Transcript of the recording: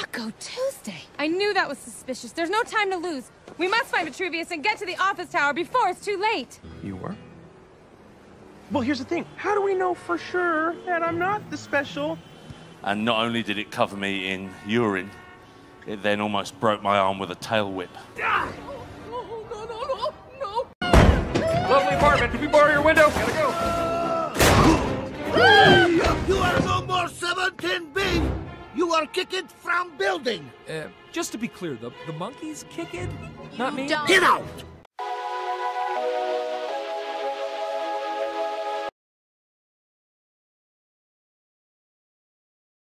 Taco Tuesday. I knew that was suspicious. There's no time to lose. We must find Vitruvius and get to the office tower before it's too late. You were? Well, here's the thing. How do we know for sure that I'm not the special? And not only did it cover me in urine, it then almost broke my arm with a tail whip. Ah! No, no, no, no, no. Lovely apartment. Can we borrow your window? Gotta go. You are no more 17B! You are kicked from building! Uh, just to be clear, the, the monkeys kick it? Not me? Get out!